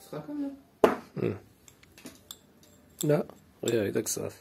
Stuck on there? Hmm. No. Oh, yeah, it looks soft.